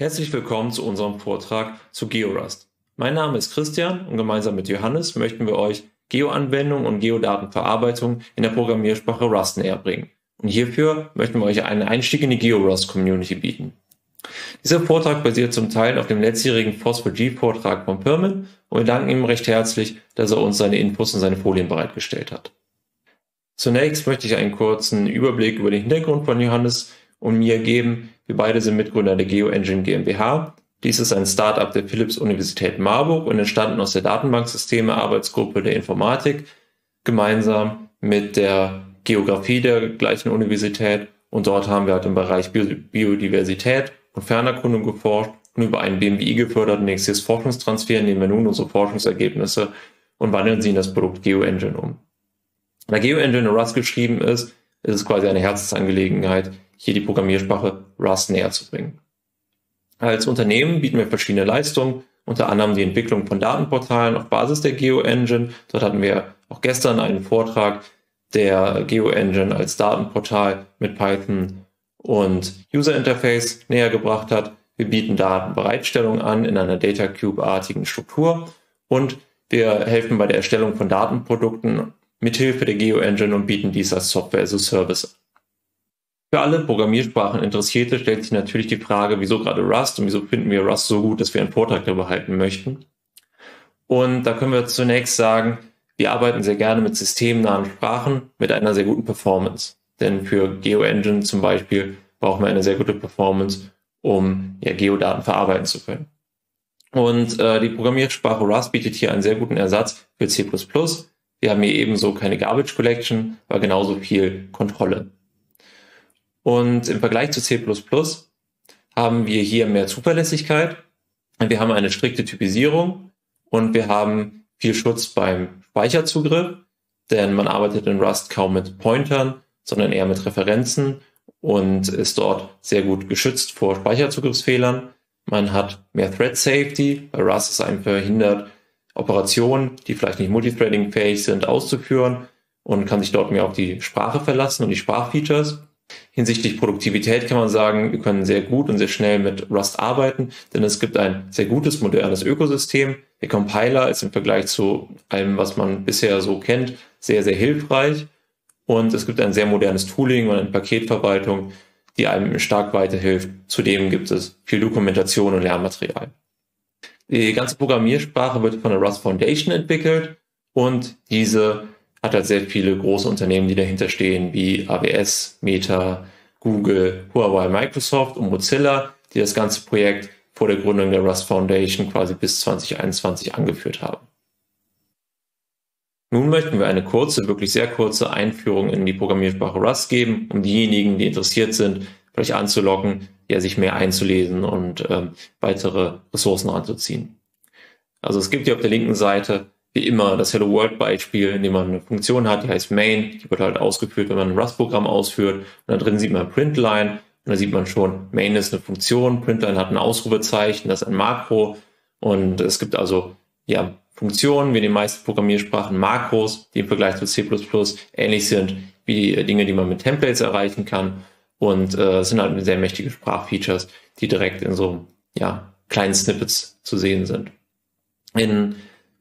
Herzlich willkommen zu unserem Vortrag zu GeoRust. Mein Name ist Christian und gemeinsam mit Johannes möchten wir euch Geoanwendung und Geodatenverarbeitung in der Programmiersprache Rust näher bringen. Und hierfür möchten wir euch einen Einstieg in die GeoRust-Community bieten. Dieser Vortrag basiert zum Teil auf dem letztjährigen Phosphor-G-Vortrag von Pirmin und wir danken ihm recht herzlich, dass er uns seine Infos und seine Folien bereitgestellt hat. Zunächst möchte ich einen kurzen Überblick über den Hintergrund von Johannes und mir geben. Wir beide sind Mitgründer der GeoEngine GmbH. Dies ist ein Startup der Philipps-Universität Marburg und entstanden aus der Datenbanksysteme-Arbeitsgruppe der Informatik gemeinsam mit der Geografie der gleichen Universität. Und dort haben wir halt im Bereich Biodiversität und Fernerkundung geforscht und über einen BMWI geförderten nächstes Forschungstransfer nehmen wir nun unsere Forschungsergebnisse und wandeln sie in das Produkt GeoEngine um. Da GeoEngine in Rust geschrieben ist, ist es quasi eine Herzensangelegenheit, hier die Programmiersprache Rust näher zu bringen. Als Unternehmen bieten wir verschiedene Leistungen, unter anderem die Entwicklung von Datenportalen auf Basis der GeoEngine. Dort hatten wir auch gestern einen Vortrag der GeoEngine als Datenportal mit Python und User Interface näher gebracht hat. Wir bieten Datenbereitstellung an in einer Data Cube-artigen Struktur und wir helfen bei der Erstellung von Datenprodukten mithilfe der GeoEngine und bieten dies als Software as a Service für alle Programmiersprachen Interessierte stellt sich natürlich die Frage, wieso gerade Rust und wieso finden wir Rust so gut, dass wir einen Vortrag darüber halten möchten. Und da können wir zunächst sagen, wir arbeiten sehr gerne mit systemnahen Sprachen mit einer sehr guten Performance. Denn für GeoEngine zum Beispiel brauchen wir eine sehr gute Performance, um ja, Geodaten verarbeiten zu können. Und äh, die Programmiersprache Rust bietet hier einen sehr guten Ersatz für C++. Wir haben hier ebenso keine Garbage Collection, aber genauso viel Kontrolle. Und im Vergleich zu C++ haben wir hier mehr Zuverlässigkeit. Wir haben eine strikte Typisierung und wir haben viel Schutz beim Speicherzugriff, denn man arbeitet in Rust kaum mit Pointern, sondern eher mit Referenzen und ist dort sehr gut geschützt vor Speicherzugriffsfehlern. Man hat mehr Thread Safety, weil Rust es einem verhindert, Operationen, die vielleicht nicht multithreading fähig sind, auszuführen und kann sich dort mehr auf die Sprache verlassen und die Sprachfeatures. Hinsichtlich Produktivität kann man sagen, wir können sehr gut und sehr schnell mit Rust arbeiten, denn es gibt ein sehr gutes modernes Ökosystem. Der Compiler ist im Vergleich zu allem, was man bisher so kennt, sehr, sehr hilfreich. Und es gibt ein sehr modernes Tooling und eine Paketverwaltung, die einem stark weiterhilft. Zudem gibt es viel Dokumentation und Lernmaterial. Die ganze Programmiersprache wird von der Rust Foundation entwickelt und diese hat halt sehr viele große Unternehmen, die dahinter stehen, wie AWS, Meta, Google, Huawei, Microsoft und Mozilla, die das ganze Projekt vor der Gründung der Rust Foundation quasi bis 2021 angeführt haben. Nun möchten wir eine kurze, wirklich sehr kurze Einführung in die Programmiersprache Rust geben, um diejenigen, die interessiert sind, vielleicht anzulocken, ja, sich mehr einzulesen und ähm, weitere Ressourcen ranzuziehen. Also es gibt hier auf der linken Seite wie immer das Hello World Beispiel, in dem man eine Funktion hat, die heißt Main, die wird halt ausgeführt, wenn man ein Rust-Programm ausführt. Und da drin sieht man Printline und da sieht man schon, Main ist eine Funktion, Printline hat ein Ausrufezeichen, das ist ein Makro und es gibt also ja Funktionen wie in den meisten Programmiersprachen Makros, die im Vergleich zu C++ ähnlich sind wie die Dinge, die man mit Templates erreichen kann und äh, sind halt sehr mächtige Sprachfeatures, die direkt in so ja kleinen Snippets zu sehen sind. In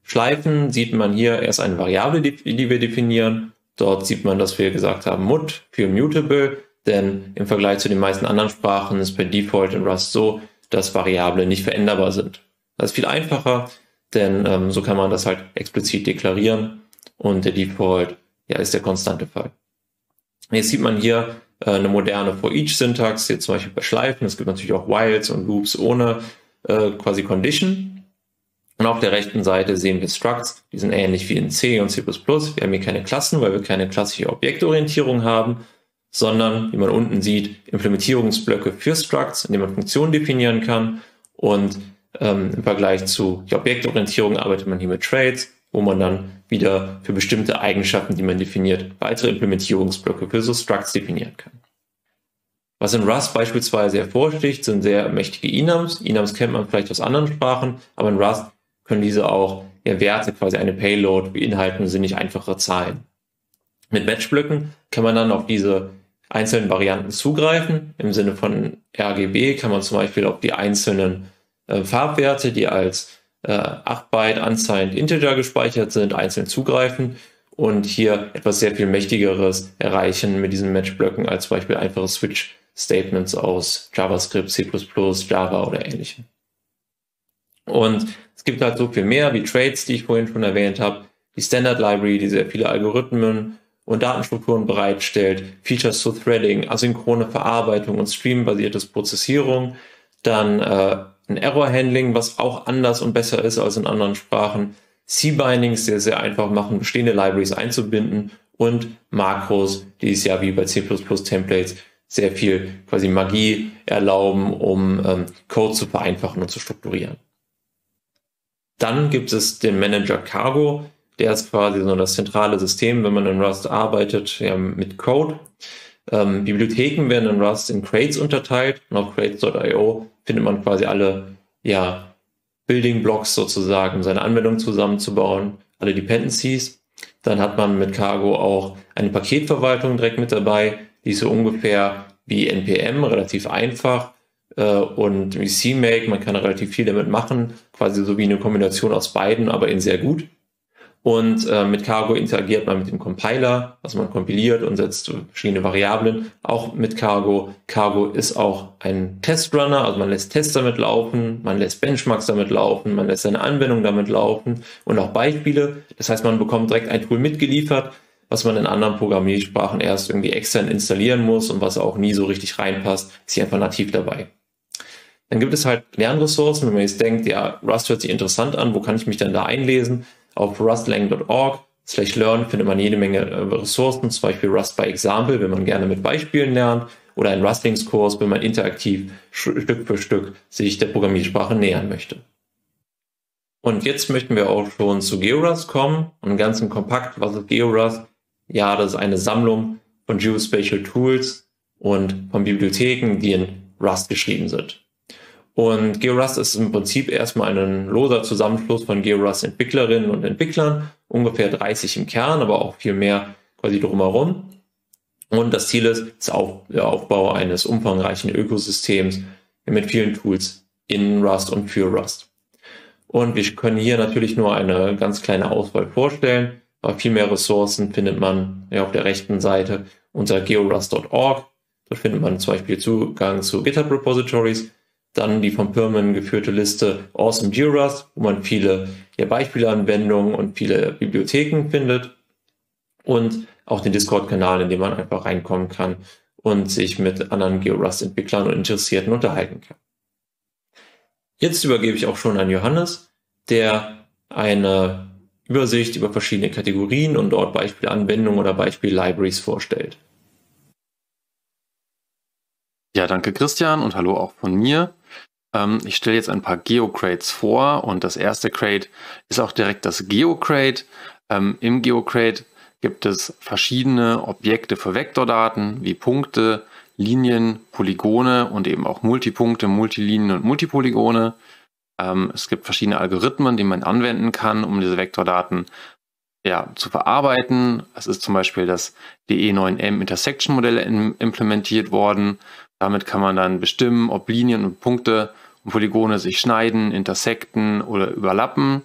Schleifen sieht man hier erst eine Variable, die, wir definieren. Dort sieht man, dass wir gesagt haben mut für mutable, denn im Vergleich zu den meisten anderen Sprachen ist per Default in Rust so, dass Variablen nicht veränderbar sind. Das ist viel einfacher, denn ähm, so kann man das halt explizit deklarieren und der Default ja, ist der konstante Fall. Jetzt sieht man hier äh, eine moderne For-Each-Syntax, jetzt zum Beispiel bei Schleifen. Es gibt natürlich auch Whiles und Loops ohne äh, quasi Condition. Und auf der rechten Seite sehen wir Structs, die sind ähnlich wie in C und C++. Wir haben hier keine Klassen, weil wir keine klassische Objektorientierung haben, sondern, wie man unten sieht, Implementierungsblöcke für Structs, in denen man Funktionen definieren kann. Und ähm, im Vergleich zu der Objektorientierung arbeitet man hier mit Trades, wo man dann wieder für bestimmte Eigenschaften, die man definiert, weitere Implementierungsblöcke für so Structs definieren kann. Was in Rust beispielsweise hervorsticht, sind sehr mächtige Enums. Enums kennt man vielleicht aus anderen Sprachen, aber in Rust können diese auch ja, Werte, quasi eine Payload beinhalten, sind nicht einfache Zahlen. Mit Batchblöcken kann man dann auf diese einzelnen Varianten zugreifen. Im Sinne von RGB kann man zum Beispiel auf die einzelnen äh, Farbwerte, die als äh, 8 Byte unsigned Integer gespeichert sind, einzeln zugreifen und hier etwas sehr viel mächtigeres erreichen mit diesen Matchblöcken als zum Beispiel einfache Switch-Statements aus JavaScript, C++, Java oder ähnlichem. Und es gibt halt so viel mehr wie Trades, die ich vorhin schon erwähnt habe, die Standard Library, die sehr viele Algorithmen und Datenstrukturen bereitstellt, Features zu Threading, asynchrone Verarbeitung und streambasiertes Prozessierung, dann äh, ein Error Handling, was auch anders und besser ist als in anderen Sprachen, C-Bindings, die es sehr einfach machen, bestehende Libraries einzubinden und Makros, die es ja wie bei C++ Templates sehr viel quasi Magie erlauben, um ähm, Code zu vereinfachen und zu strukturieren. Dann gibt es den Manager Cargo, der ist quasi so das zentrale System, wenn man in Rust arbeitet, ja, mit Code. Ähm, Bibliotheken werden in Rust in Crates unterteilt und auf crates.io findet man quasi alle ja, Building Blocks sozusagen, um seine Anwendung zusammenzubauen, alle Dependencies. Dann hat man mit Cargo auch eine Paketverwaltung direkt mit dabei, die ist so ungefähr wie NPM, relativ einfach und wie CMake, man kann relativ viel damit machen, quasi so wie eine Kombination aus beiden, aber in sehr gut. Und äh, mit Cargo interagiert man mit dem Compiler, also man kompiliert und setzt verschiedene Variablen. Auch mit Cargo. Cargo ist auch ein Testrunner, also man lässt Tests damit laufen, man lässt Benchmarks damit laufen, man lässt seine Anwendung damit laufen und auch Beispiele. Das heißt, man bekommt direkt ein Tool mitgeliefert, was man in anderen Programmiersprachen erst irgendwie extern installieren muss und was auch nie so richtig reinpasst, ist hier einfach nativ dabei. Dann gibt es halt Lernressourcen, wenn man jetzt denkt, ja, Rust hört sich interessant an, wo kann ich mich denn da einlesen? Auf rustlang.org slash learn findet man jede Menge äh, Ressourcen, zum Beispiel Rust by Example, wenn man gerne mit Beispielen lernt, oder ein Rustlings-Kurs, wenn man interaktiv Stück für Stück sich der Programmiersprache nähern möchte. Und jetzt möchten wir auch schon zu GeoRust kommen und ganz im Kompakt, was ist GeoRust? Ja, das ist eine Sammlung von Geospatial Tools und von Bibliotheken, die in Rust geschrieben sind. Und GeoRust ist im Prinzip erstmal ein loser Zusammenschluss von GeoRust-Entwicklerinnen und Entwicklern, ungefähr 30 im Kern, aber auch viel mehr quasi drumherum. Und das Ziel ist der Aufbau eines umfangreichen Ökosystems mit vielen Tools in Rust und für Rust. Und wir können hier natürlich nur eine ganz kleine Auswahl vorstellen, aber viel mehr Ressourcen findet man ja auf der rechten Seite unter georust.org. Dort findet man zum Beispiel Zugang zu GitHub Repositories dann die von Pirman geführte Liste Awesome Jurors, wo man viele ja, Beispielanwendungen und viele Bibliotheken findet. Und auch den Discord-Kanal, in dem man einfach reinkommen kann und sich mit anderen GeoRust-Entwicklern und Interessierten unterhalten kann. Jetzt übergebe ich auch schon an Johannes, der eine Übersicht über verschiedene Kategorien und dort Beispielanwendungen oder Beispiel-Libraries vorstellt. Ja, danke Christian und hallo auch von mir. Ähm, ich stelle jetzt ein paar Geocrates vor und das erste Crate ist auch direkt das Geocrate. Ähm, Im Geocrate gibt es verschiedene Objekte für Vektordaten wie Punkte, Linien, Polygone und eben auch Multipunkte, Multilinien und Multipolygone. Ähm, es gibt verschiedene Algorithmen, die man anwenden kann, um diese Vektordaten ja, zu verarbeiten. Es ist zum Beispiel das DE9M Intersection Modell implementiert worden. Damit kann man dann bestimmen, ob Linien und Punkte Polygone sich schneiden, intersekten oder überlappen.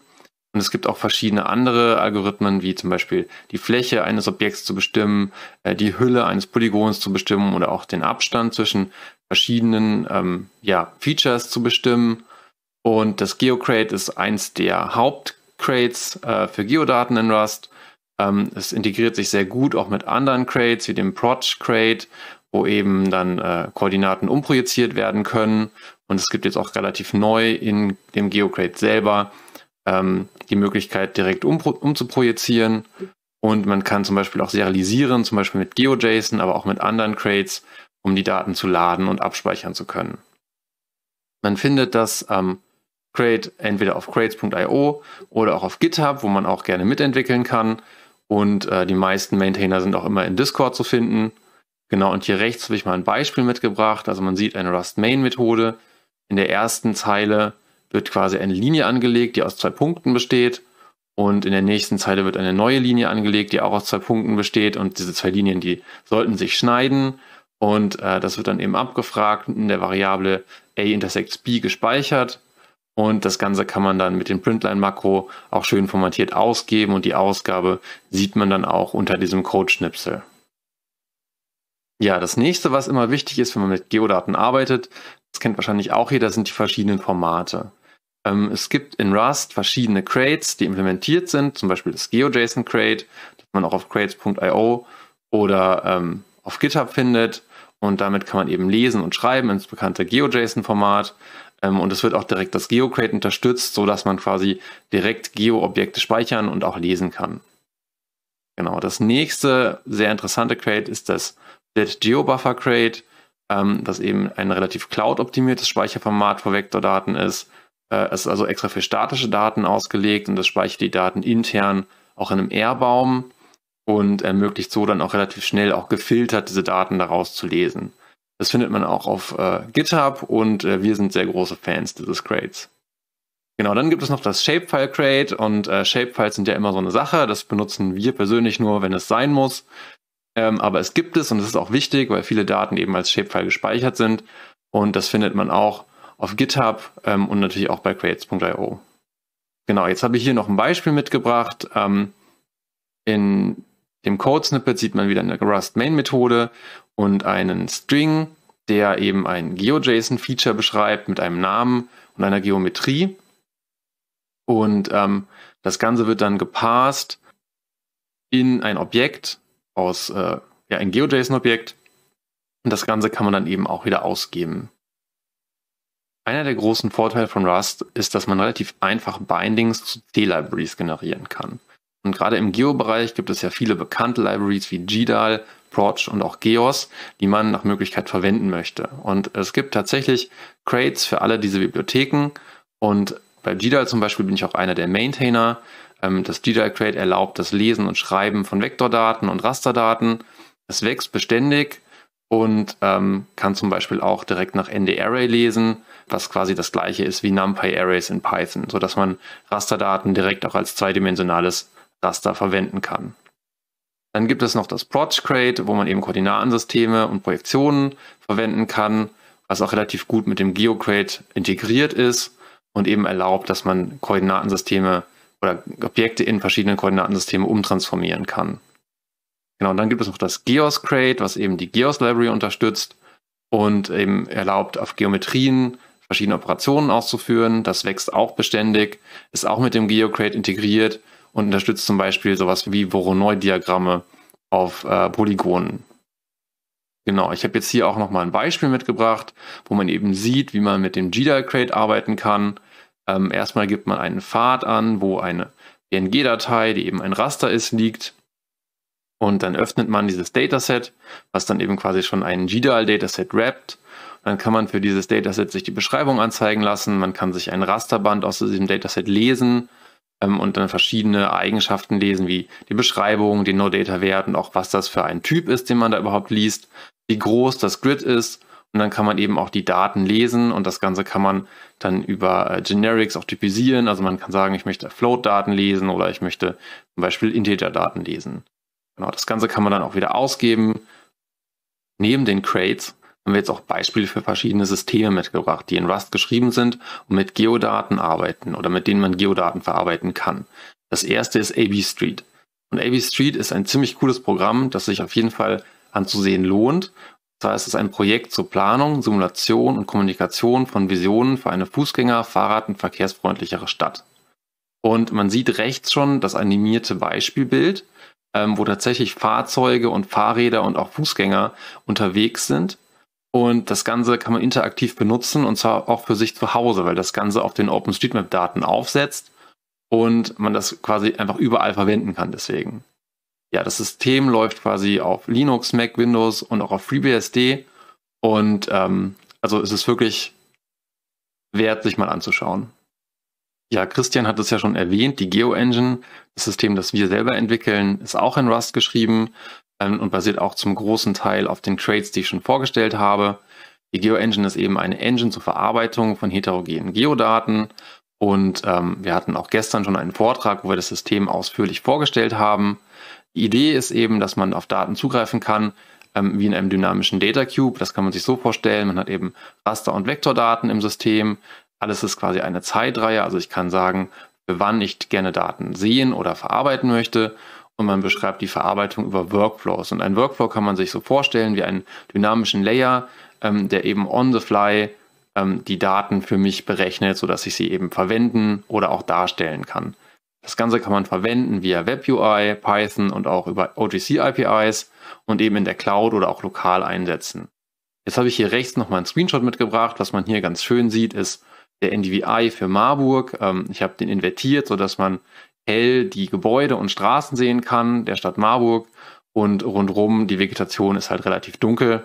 Und es gibt auch verschiedene andere Algorithmen, wie zum Beispiel die Fläche eines Objekts zu bestimmen, äh, die Hülle eines Polygons zu bestimmen oder auch den Abstand zwischen verschiedenen ähm, ja, Features zu bestimmen. Und das GeoCrate ist eins der Hauptcrates äh, für Geodaten in Rust. Ähm, es integriert sich sehr gut auch mit anderen Crates wie dem Proj Crate wo eben dann äh, Koordinaten umprojiziert werden können. Und es gibt jetzt auch relativ neu in dem GeoCrate selber ähm, die Möglichkeit, direkt um, umzuprojizieren. Und man kann zum Beispiel auch serialisieren, zum Beispiel mit GeoJSON, aber auch mit anderen Crates, um die Daten zu laden und abspeichern zu können. Man findet das ähm, Crate entweder auf crates.io oder auch auf GitHub, wo man auch gerne mitentwickeln kann. Und äh, die meisten Maintainer sind auch immer in Discord zu finden. Genau, und hier rechts habe ich mal ein Beispiel mitgebracht. Also man sieht eine Rust-Main-Methode. In der ersten Zeile wird quasi eine Linie angelegt, die aus zwei Punkten besteht. Und in der nächsten Zeile wird eine neue Linie angelegt, die auch aus zwei Punkten besteht. Und diese zwei Linien, die sollten sich schneiden. Und äh, das wird dann eben abgefragt in der Variable a intersects b gespeichert. Und das Ganze kann man dann mit dem Printline-Makro auch schön formatiert ausgeben und die Ausgabe sieht man dann auch unter diesem Code-Schnipsel. Ja, das nächste, was immer wichtig ist, wenn man mit Geodaten arbeitet, das kennt wahrscheinlich auch jeder, sind die verschiedenen Formate. Ähm, es gibt in Rust verschiedene Crates, die implementiert sind, zum Beispiel das GeoJSON Crate, das man auch auf crates.io oder ähm, auf GitHub findet. Und damit kann man eben lesen und schreiben ins bekannte GeoJSON-Format. Ähm, und es wird auch direkt das GeoCrate unterstützt, sodass man quasi direkt Geo-Objekte speichern und auch lesen kann. Genau, das nächste sehr interessante Crate ist das Lit GeoBuffer Crate, ähm, das eben ein relativ cloud-optimiertes Speicherformat für Vektordaten ist. Äh, es ist also extra für statische Daten ausgelegt und das speichert die Daten intern auch in einem R-Baum und ermöglicht so dann auch relativ schnell auch gefiltert diese Daten daraus zu lesen. Das findet man auch auf äh, GitHub und äh, wir sind sehr große Fans dieses Crates. Genau, dann gibt es noch das Shapefile Crate und äh, Shapefiles sind ja immer so eine Sache. Das benutzen wir persönlich nur, wenn es sein muss. Ähm, aber es gibt es und es ist auch wichtig, weil viele Daten eben als Shapefile gespeichert sind. Und das findet man auch auf GitHub ähm, und natürlich auch bei crates.io. Genau, jetzt habe ich hier noch ein Beispiel mitgebracht. Ähm, in dem Code-Snippet sieht man wieder eine Rust-Main-Methode und einen String, der eben ein GeoJSON-Feature beschreibt mit einem Namen und einer Geometrie. Und ähm, das Ganze wird dann gepasst in ein Objekt aus, äh, ja, ein GeoJSON-Objekt. Und das Ganze kann man dann eben auch wieder ausgeben. Einer der großen Vorteile von Rust ist, dass man relativ einfach Bindings zu C-Libraries generieren kann. Und gerade im Geo-Bereich gibt es ja viele bekannte Libraries wie GDAL, Proch und auch Geos, die man nach Möglichkeit verwenden möchte. Und es gibt tatsächlich Crates für alle diese Bibliotheken. Und bei GDAL zum Beispiel bin ich auch einer der Maintainer. Ähm, das GDAL Crate erlaubt das Lesen und Schreiben von Vektordaten und Rasterdaten. Es wächst beständig und ähm, kann zum Beispiel auch direkt nach ND-Array lesen was quasi das gleiche ist wie NumPy-Arrays in Python, sodass man Rasterdaten direkt auch als zweidimensionales Raster verwenden kann. Dann gibt es noch das Proj-Crate, wo man eben Koordinatensysteme und Projektionen verwenden kann, was auch relativ gut mit dem GeoCrate integriert ist und eben erlaubt, dass man Koordinatensysteme oder Objekte in verschiedene Koordinatensysteme umtransformieren kann. Genau, und dann gibt es noch das Geos Crate, was eben die Geos Library unterstützt und eben erlaubt, auf Geometrien verschiedene Operationen auszuführen. Das wächst auch beständig, ist auch mit dem GeoCrate integriert und unterstützt zum Beispiel sowas wie Voronoi-Diagramme auf äh, Polygonen. Genau, ich habe jetzt hier auch nochmal ein Beispiel mitgebracht, wo man eben sieht, wie man mit dem GDAL-Crate arbeiten kann. Ähm, erstmal gibt man einen Pfad an, wo eine PNG-Datei, die eben ein Raster ist, liegt. Und dann öffnet man dieses Dataset, was dann eben quasi schon ein GDAL-Dataset wrappt dann kann man für dieses Dataset sich die Beschreibung anzeigen lassen. Man kann sich ein Rasterband aus diesem Dataset lesen ähm, und dann verschiedene Eigenschaften lesen, wie die Beschreibung, den No-Data-Wert und auch was das für ein Typ ist, den man da überhaupt liest, wie groß das Grid ist. Und dann kann man eben auch die Daten lesen und das Ganze kann man dann über äh, Generics auch typisieren. Also man kann sagen, ich möchte Float-Daten lesen oder ich möchte zum Beispiel Integer-Daten lesen. Genau, das Ganze kann man dann auch wieder ausgeben. Neben den Crates haben wir jetzt auch Beispiele für verschiedene Systeme mitgebracht, die in Rust geschrieben sind und mit Geodaten arbeiten oder mit denen man Geodaten verarbeiten kann. Das erste ist AB Street. Und AB Street ist ein ziemlich cooles Programm, das sich auf jeden Fall anzusehen lohnt. Das heißt, es ist ein Projekt zur Planung, Simulation und Kommunikation von Visionen für eine Fußgänger-, Fahrrad- und verkehrsfreundlichere Stadt. Und man sieht rechts schon das animierte Beispielbild, ähm, wo tatsächlich Fahrzeuge und Fahrräder und auch Fußgänger unterwegs sind und das Ganze kann man interaktiv benutzen und zwar auch für sich zu Hause, weil das Ganze auf den OpenStreetMap-Daten aufsetzt und man das quasi einfach überall verwenden kann deswegen. Ja, das System läuft quasi auf Linux, Mac, Windows und auch auf FreeBSD und ähm, also es ist wirklich wert, sich mal anzuschauen. Ja, Christian hat es ja schon erwähnt, die GeoEngine, das System, das wir selber entwickeln, ist auch in Rust geschrieben ähm, und basiert auch zum großen Teil auf den Trades, die ich schon vorgestellt habe. Die GeoEngine ist eben eine Engine zur Verarbeitung von heterogenen Geodaten. Und ähm, wir hatten auch gestern schon einen Vortrag, wo wir das System ausführlich vorgestellt haben. Die Idee ist eben, dass man auf Daten zugreifen kann, ähm, wie in einem dynamischen Data Cube. Das kann man sich so vorstellen. Man hat eben Raster- und Vektordaten im System. Alles ist quasi eine Zeitreihe. Also ich kann sagen, wann ich gerne Daten sehen oder verarbeiten möchte. Und man beschreibt die Verarbeitung über Workflows. Und ein Workflow kann man sich so vorstellen wie einen dynamischen Layer, ähm, der eben on the fly ähm, die Daten für mich berechnet, sodass ich sie eben verwenden oder auch darstellen kann. Das Ganze kann man verwenden via WebUI, Python und auch über OGC APIs und eben in der Cloud oder auch lokal einsetzen. Jetzt habe ich hier rechts nochmal einen Screenshot mitgebracht. Was man hier ganz schön sieht, ist der NDVI für Marburg. Ähm, ich habe den invertiert, sodass man hell die Gebäude und Straßen sehen kann der Stadt Marburg und rundherum die Vegetation ist halt relativ dunkel.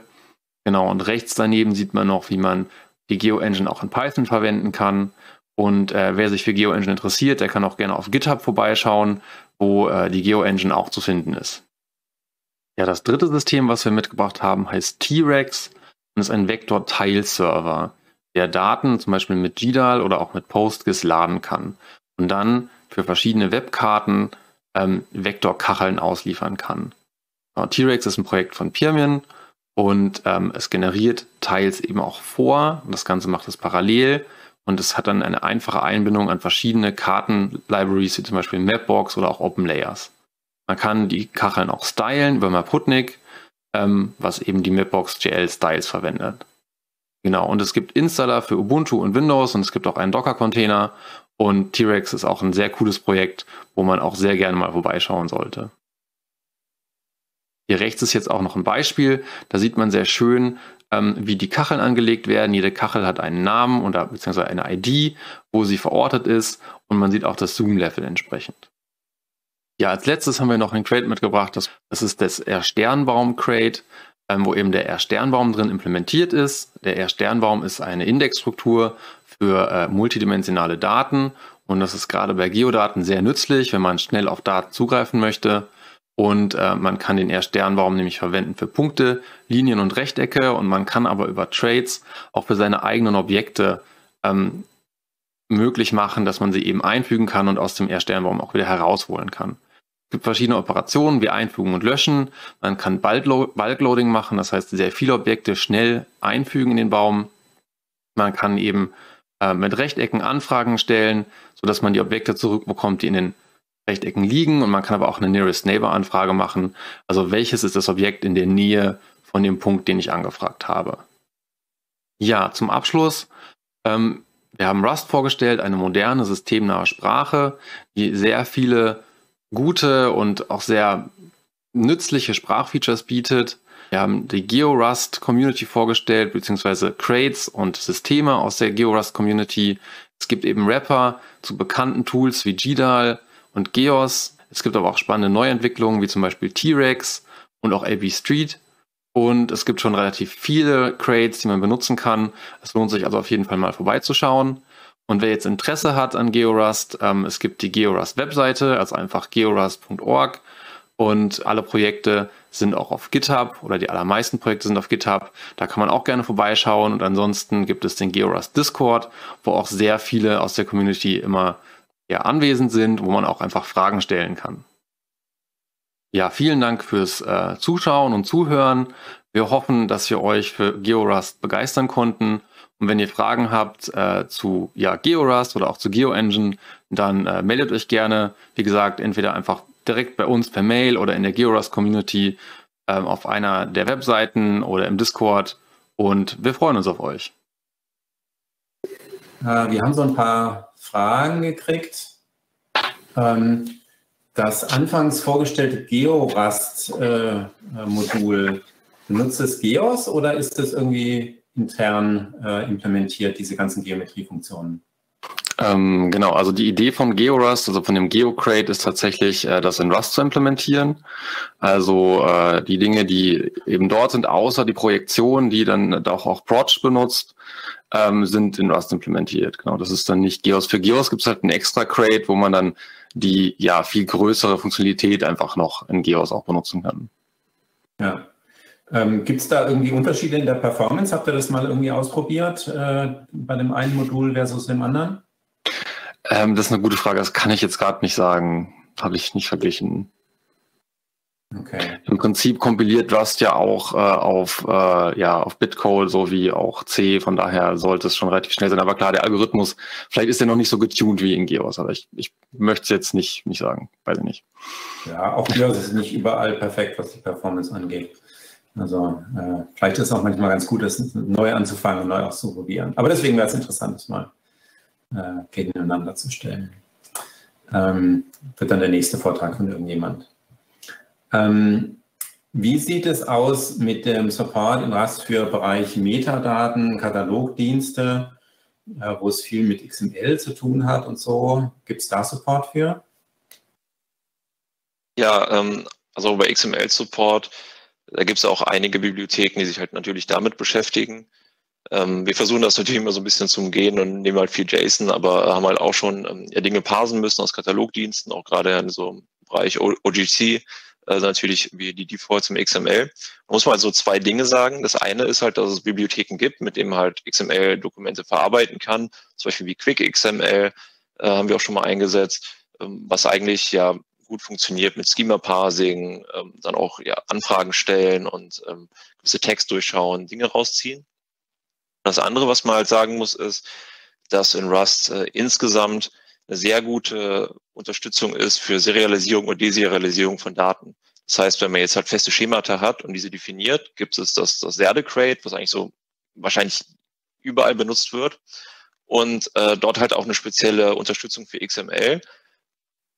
Genau, und rechts daneben sieht man noch, wie man die GeoEngine auch in Python verwenden kann. Und äh, wer sich für GeoEngine interessiert, der kann auch gerne auf GitHub vorbeischauen, wo äh, die GeoEngine auch zu finden ist. Ja, das dritte System, was wir mitgebracht haben, heißt T-Rex und ist ein Vektor-Tile-Server, der Daten zum Beispiel mit GDAL oder auch mit PostGIS laden kann und dann für verschiedene Webkarten ähm, Vektorkacheln ausliefern kann. T-Rex ist ein Projekt von Pirmian und ähm, es generiert Tiles eben auch vor und das Ganze macht es parallel und es hat dann eine einfache Einbindung an verschiedene Karten-Libraries wie zum Beispiel Mapbox oder auch OpenLayers. Man kann die Kacheln auch stylen über Maputnik, ähm, was eben die Mapbox GL Styles verwendet. Genau, und es gibt Installer für Ubuntu und Windows und es gibt auch einen Docker-Container und T-Rex ist auch ein sehr cooles Projekt, wo man auch sehr gerne mal vorbeischauen sollte. Hier rechts ist jetzt auch noch ein Beispiel. Da sieht man sehr schön, ähm, wie die Kacheln angelegt werden. Jede Kachel hat einen Namen oder beziehungsweise eine ID, wo sie verortet ist und man sieht auch das Zoom-Level entsprechend. Ja, als letztes haben wir noch ein Crate mitgebracht. Das, das ist das R-Sternbaum-Crate, ähm, wo eben der R-Sternbaum drin implementiert ist. Der R-Sternbaum ist eine Indexstruktur für äh, multidimensionale Daten und das ist gerade bei Geodaten sehr nützlich, wenn man schnell auf Daten zugreifen möchte. Und äh, man kann den R-Sternbaum nämlich verwenden für Punkte, Linien und Rechtecke und man kann aber über Trades auch für seine eigenen Objekte ähm, möglich machen, dass man sie eben einfügen kann und aus dem R-Sternbaum auch wieder herausholen kann. Es gibt verschiedene Operationen wie Einfügen und Löschen. Man kann Bulk-Loading machen, das heißt sehr viele Objekte schnell einfügen in den Baum. Man kann eben äh, mit Rechtecken Anfragen stellen, sodass man die Objekte zurückbekommt, die in den Rechtecken liegen und man kann aber auch eine Nearest Neighbor Anfrage machen. Also welches ist das Objekt in der Nähe von dem Punkt, den ich angefragt habe. Ja, zum Abschluss. Ähm, wir haben Rust vorgestellt, eine moderne, systemnahe Sprache, die sehr viele gute und auch sehr nützliche Sprachfeatures bietet. Wir haben die GeoRust Community vorgestellt, beziehungsweise Crates und Systeme aus der GeoRust Community. Es gibt eben Rapper zu bekannten Tools wie GDAL, und Geos. Es gibt aber auch spannende Neuentwicklungen wie zum Beispiel T-Rex und auch AB Street. Und es gibt schon relativ viele Crates, die man benutzen kann. Es lohnt sich also auf jeden Fall mal vorbeizuschauen. Und wer jetzt Interesse hat an GeoRust, ähm, es gibt die GeoRust Webseite, also einfach georust.org. Und alle Projekte sind auch auf GitHub oder die allermeisten Projekte sind auf GitHub. Da kann man auch gerne vorbeischauen. Und ansonsten gibt es den GeoRust Discord, wo auch sehr viele aus der Community immer ja, anwesend sind, wo man auch einfach Fragen stellen kann. Ja, vielen Dank fürs äh, Zuschauen und Zuhören. Wir hoffen, dass wir euch für GeoRust begeistern konnten. Und wenn ihr Fragen habt äh, zu ja, GeoRust oder auch zu GeoEngine, dann äh, meldet euch gerne. Wie gesagt, entweder einfach direkt bei uns per Mail oder in der GeoRust Community äh, auf einer der Webseiten oder im Discord. Und wir freuen uns auf euch. Äh, wir haben so ein paar Fragen gekriegt. Ähm, das anfangs vorgestellte Georast-Modul, äh, benutzt es Geos oder ist es irgendwie intern äh, implementiert, diese ganzen Geometriefunktionen? Ähm, genau, also die Idee vom GeoRust, also von dem GeoCrate, ist tatsächlich, äh, das in Rust zu implementieren. Also äh, die Dinge, die eben dort sind, außer die Projektion, die dann auch, auch Proj benutzt, ähm, sind in Rust implementiert. Genau, das ist dann nicht Geos. Für Geos gibt es halt ein extra Crate, wo man dann die ja viel größere Funktionalität einfach noch in Geos auch benutzen kann. Ja. Ähm, gibt es da irgendwie Unterschiede in der Performance? Habt ihr das mal irgendwie ausprobiert äh, bei dem einen Modul versus dem anderen? Ähm, das ist eine gute Frage. Das kann ich jetzt gerade nicht sagen. Habe ich nicht verglichen. Okay. Im Prinzip kompiliert Rust ja auch äh, auf, äh, ja, auf Bitcode sowie auch C, von daher sollte es schon relativ schnell sein. Aber klar, der Algorithmus, vielleicht ist der noch nicht so getuned wie in Geos, aber ich, ich möchte es jetzt nicht, nicht sagen, weiß ich nicht. Ja, auch Geos ist nicht überall perfekt, was die Performance angeht. Also äh, vielleicht ist es auch manchmal ganz gut, das neu anzufangen und neu auszuprobieren. Aber deswegen wäre es interessant, das mal äh, gegeneinander zu stellen. Ähm, wird dann der nächste Vortrag von irgendjemand. Ähm, wie sieht es aus mit dem Support in Rust für Bereich Metadaten, Katalogdienste, äh, wo es viel mit XML zu tun hat und so? Gibt es da Support für? Ja, ähm, also bei XML-Support, da gibt es auch einige Bibliotheken, die sich halt natürlich damit beschäftigen. Ähm, wir versuchen das natürlich immer so ein bisschen zu umgehen und nehmen halt viel JSON, aber haben halt auch schon ähm, ja, Dinge parsen müssen aus Katalogdiensten, auch gerade in so einem Bereich OGC also natürlich wie die Defaults im XML. Man muss mal so zwei Dinge sagen. Das eine ist halt, dass es Bibliotheken gibt, mit denen man halt XML-Dokumente verarbeiten kann, zum Beispiel wie QuickXML äh, haben wir auch schon mal eingesetzt, ähm, was eigentlich ja gut funktioniert mit Schema-Parsing, ähm, dann auch ja, Anfragen stellen und ähm, gewisse Text durchschauen, Dinge rausziehen. Das andere, was man halt sagen muss, ist, dass in Rust äh, insgesamt eine sehr gute Unterstützung ist für Serialisierung und Deserialisierung von Daten. Das heißt, wenn man jetzt halt feste Schemata hat und diese definiert, gibt es das, das Serde-Crate, was eigentlich so wahrscheinlich überall benutzt wird. Und äh, dort halt auch eine spezielle Unterstützung für XML.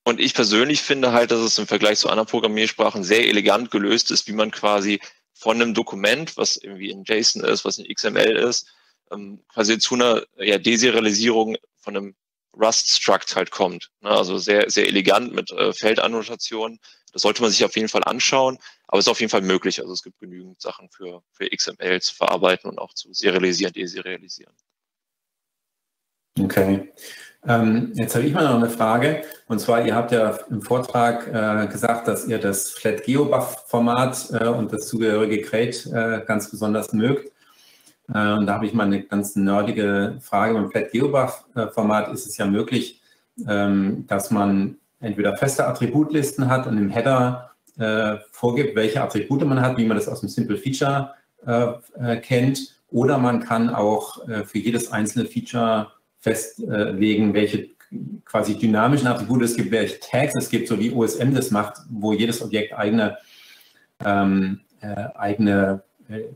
Und ich persönlich finde halt, dass es im Vergleich zu anderen Programmiersprachen sehr elegant gelöst ist, wie man quasi von einem Dokument, was irgendwie in JSON ist, was in XML ist, ähm, quasi zu einer ja, Deserialisierung von einem Rust-Struct halt kommt. Ne? Also sehr, sehr elegant mit äh, Feldannotationen. Das sollte man sich auf jeden Fall anschauen, aber es ist auf jeden Fall möglich. Also es gibt genügend Sachen für, für XML zu verarbeiten und auch zu serialisieren, deserialisieren. Okay. Ähm, jetzt habe ich mal noch eine Frage. Und zwar, ihr habt ja im Vortrag äh, gesagt, dass ihr das Flat GeoBuff-Format äh, und das zugehörige Crate äh, ganz besonders mögt. Äh, und da habe ich mal eine ganz nerdige Frage. Beim Flat Geobuf-Format ist es ja möglich, ähm, dass man entweder feste Attributlisten hat und im Header äh, vorgibt, welche Attribute man hat, wie man das aus dem Simple Feature äh, kennt. Oder man kann auch für jedes einzelne Feature festlegen, welche quasi dynamischen Attribute es gibt, welche Tags es gibt, so wie OSM das macht, wo jedes Objekt eigene, ähm, äh, eigene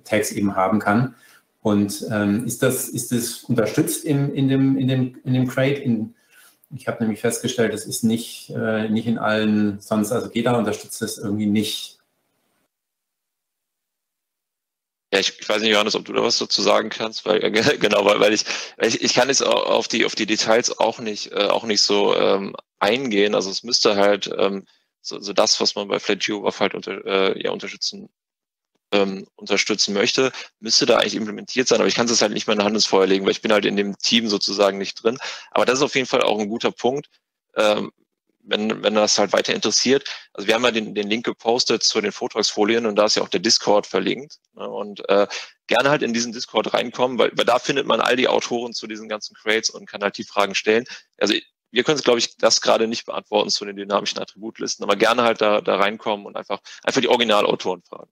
Tags eben haben kann. Und ähm, ist, das, ist das unterstützt in, in, dem, in, dem, in dem Crate? In, ich habe nämlich festgestellt, es ist nicht, äh, nicht in allen, sonst, also jeder unterstützt es irgendwie nicht. Ja, ich, ich, weiß nicht, Johannes, ob du da was dazu sagen kannst, weil genau, weil, weil ich, ich, kann jetzt auf die auf die Details auch nicht äh, auch nicht so ähm, eingehen. Also es müsste halt ähm, so, so das, was man bei FlatGeo halt unter, äh, ja, unterstützen ähm, unterstützen möchte, müsste da eigentlich implementiert sein. Aber ich kann es halt nicht mehr in Handelsfeuer legen, weil ich bin halt in dem Team sozusagen nicht drin. Aber das ist auf jeden Fall auch ein guter Punkt. Ähm, wenn, wenn das halt weiter interessiert. Also wir haben ja den, den Link gepostet zu den Vortragsfolien und da ist ja auch der Discord verlinkt. Ne? Und äh, gerne halt in diesen Discord reinkommen, weil, weil da findet man all die Autoren zu diesen ganzen Crates und kann halt die Fragen stellen. Also wir können es, glaube ich, das gerade nicht beantworten zu den dynamischen Attributlisten, aber gerne halt da, da reinkommen und einfach, einfach die Originalautoren fragen.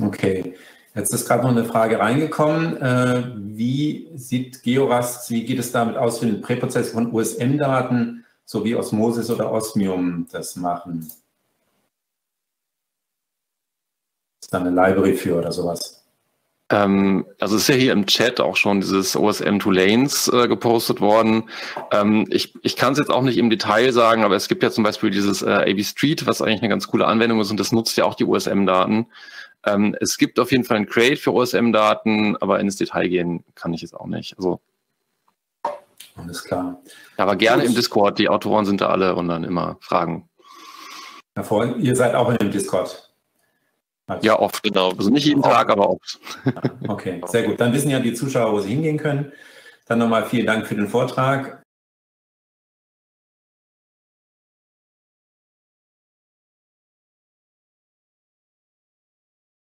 Okay, jetzt ist gerade noch eine Frage reingekommen. Äh, wie sieht Georast, wie geht es damit aus für den Präprozess von USM-Daten, so wie Osmosis oder Osmium das machen? Ist da eine Library für oder sowas? Ähm, also ist ja hier im Chat auch schon dieses OSM to Lanes äh, gepostet worden. Ähm, ich ich kann es jetzt auch nicht im Detail sagen, aber es gibt ja zum Beispiel dieses äh, AB Street, was eigentlich eine ganz coole Anwendung ist und das nutzt ja auch die OSM-Daten. Ähm, es gibt auf jeden Fall ein Crate für OSM-Daten, aber ins Detail gehen kann ich jetzt auch nicht. Also, Alles klar. Aber gerne Gut. im Discord, die Autoren sind da alle und dann immer Fragen. Hervor, ihr seid auch in dem Discord. Also, ja, oft, genau. Also nicht jeden Tag, aber oft. Okay, sehr gut. Dann wissen ja die Zuschauer, wo sie hingehen können. Dann nochmal vielen Dank für den Vortrag.